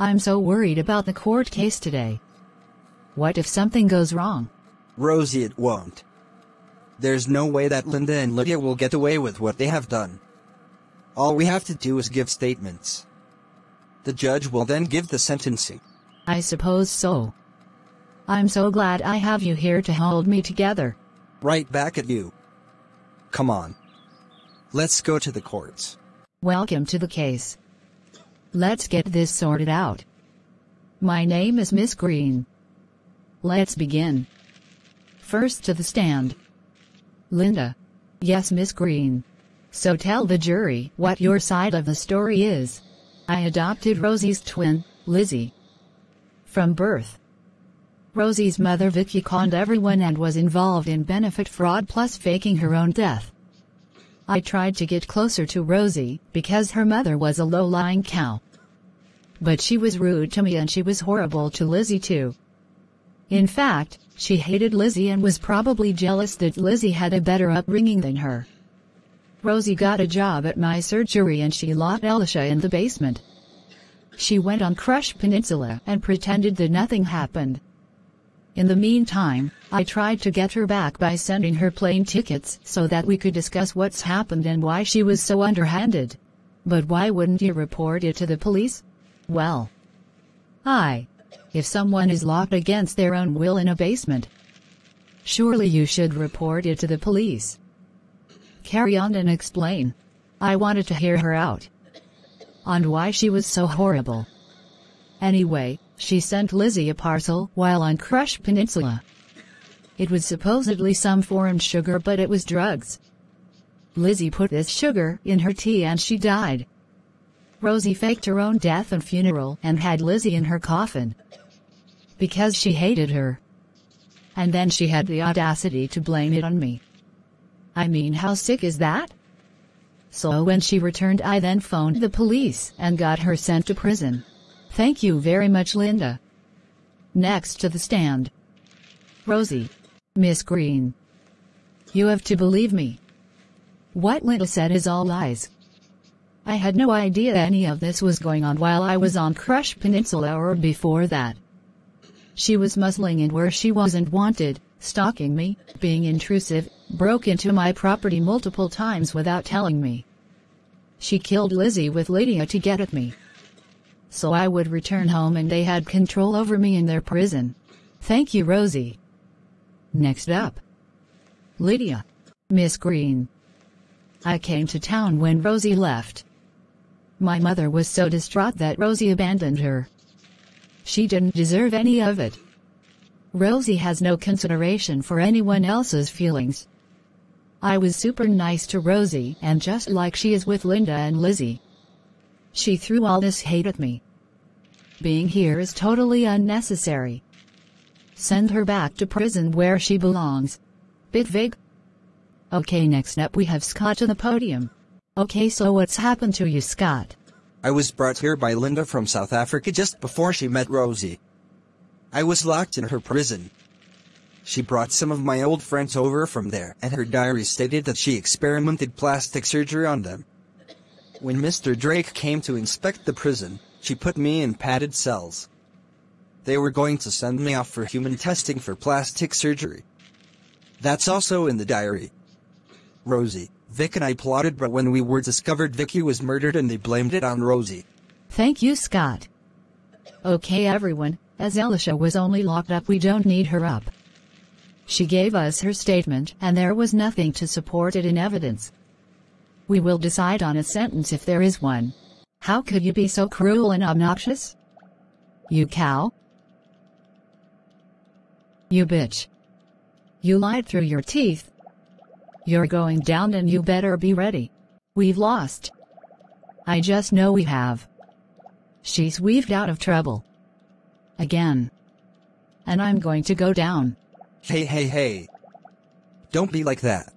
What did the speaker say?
I'm so worried about the court case today. What if something goes wrong? Rosie, it won't. There's no way that Linda and Lydia will get away with what they have done. All we have to do is give statements. The judge will then give the sentencing. I suppose so. I'm so glad I have you here to hold me together. Right back at you. Come on. Let's go to the courts. Welcome to the case. Let's get this sorted out. My name is Miss Green. Let's begin. First to the stand. Linda. Yes, Miss Green. So tell the jury what your side of the story is. I adopted Rosie's twin, Lizzie. From birth. Rosie's mother Vicky conned everyone and was involved in benefit fraud plus faking her own death. I tried to get closer to Rosie because her mother was a low-lying cow. But she was rude to me and she was horrible to Lizzie too. In fact, she hated Lizzie and was probably jealous that Lizzie had a better upbringing than her. Rosie got a job at my surgery and she locked Elisha in the basement. She went on Crush Peninsula and pretended that nothing happened. In the meantime, I tried to get her back by sending her plane tickets so that we could discuss what's happened and why she was so underhanded. But why wouldn't you report it to the police? Well, I. If someone is locked against their own will in a basement, surely you should report it to the police. Carry on and explain. I wanted to hear her out. On why she was so horrible. Anyway, she sent Lizzie a parcel while on Crush Peninsula. It was supposedly some foreign sugar but it was drugs. Lizzie put this sugar in her tea and she died. Rosie faked her own death and funeral and had Lizzie in her coffin. Because she hated her. And then she had the audacity to blame it on me. I mean how sick is that? So when she returned I then phoned the police and got her sent to prison. Thank you very much Linda. Next to the stand. Rosie. Miss Green. You have to believe me. What Linda said is all lies. I had no idea any of this was going on while I was on Crush Peninsula or before that. She was muscling in where she wasn't wanted, stalking me, being intrusive, broke into my property multiple times without telling me. She killed Lizzie with Lydia to get at me. So I would return home and they had control over me in their prison. Thank you Rosie. Next up. Lydia. Miss Green. I came to town when Rosie left. My mother was so distraught that Rosie abandoned her. She didn't deserve any of it. Rosie has no consideration for anyone else's feelings. I was super nice to Rosie and just like she is with Linda and Lizzie. She threw all this hate at me. Being here is totally unnecessary. Send her back to prison where she belongs. Bit? Okay next up we have Scott to the podium. Okay so what's happened to you Scott? I was brought here by Linda from South Africa just before she met Rosie. I was locked in her prison. She brought some of my old friends over from there and her diary stated that she experimented plastic surgery on them. When Mr. Drake came to inspect the prison, she put me in padded cells. They were going to send me off for human testing for plastic surgery. That's also in the diary. Rosie, Vic and I plotted but when we were discovered Vicky was murdered and they blamed it on Rosie. Thank you Scott. Okay everyone, as Elisha was only locked up we don't need her up. She gave us her statement and there was nothing to support it in evidence. We will decide on a sentence if there is one. How could you be so cruel and obnoxious? You cow. You bitch. You lied through your teeth. You're going down and you better be ready. We've lost. I just know we have. She's weaved out of trouble. Again. And I'm going to go down. Hey hey hey. Don't be like that.